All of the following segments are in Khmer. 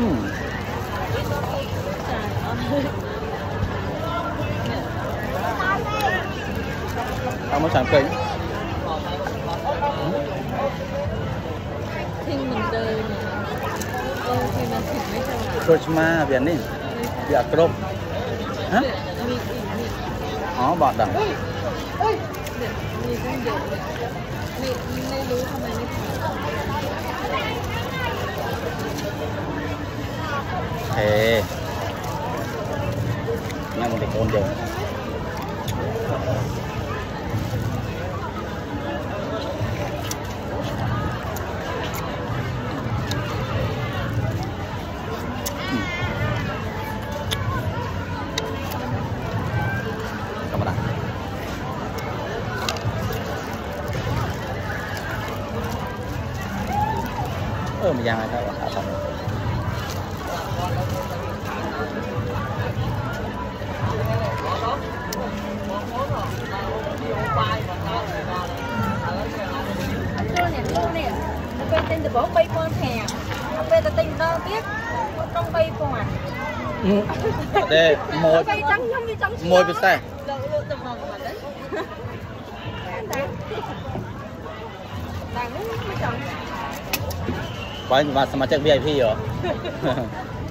តាមមកចាំពេញทิ้งเหมือนเดิมเออที่มันถึงไม่ใช่โคชมาเบียนนี่อยากครบฮะมีอีกนี่อ๋อบอดดังเฮ้ยเฮ้ยมีตั้งเยอะไม่ไม่รู้ทำไมไม่พอ 오케이. 그냥 근데 좋은데. Ừ, mình giang ai đó, hả? tên từ bốn bay con hè tên đó biết bay con à để mồi bay trắng không đi trắng mồi bị sai lượng lượng tầm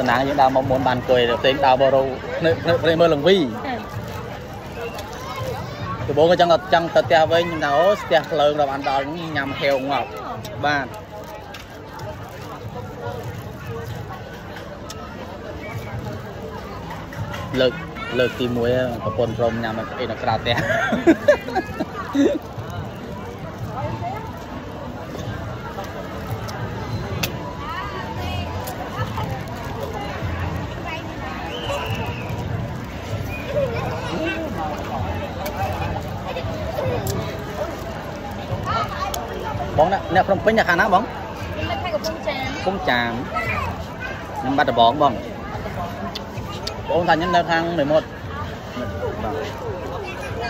តំណាងយើងដើរមកមុនបានអង្គុយផ្សេងដើរមករោនៅព្រៃមើលលង្វីដំបូងក៏ចង់ចង់ទៅផ្ទះវិញខ្ញុំថាអូផ្ទះភ្លើងដល់បានដល់ញ៉ាំហេវងាប់បាទលើកលើកទី1ប្រពន្ធព្រមញ៉ាំអីនៅក្រៅផ្ទះបងអ្នកភ្នំពេញអ្នកខាងណាបងខ្ញុំនៅខេត្តកំពង់ចាមកំពង់ចាមខ្ញុំបាត់ដបងបងបងថាខ្ញុំនៅខាងមេមត់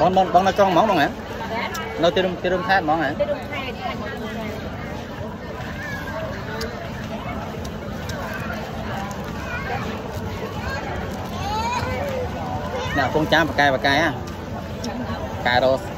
បងបងបងនៅក្រុងហ្មងបងហ៎នៅទីរំទីរំខេត្តហ្មងហ៎ទីរំខេត្តខេត្តកំពង់ចាមអ្នកកំពង់ចាមបកែបកែហ៎កែរ៉ូ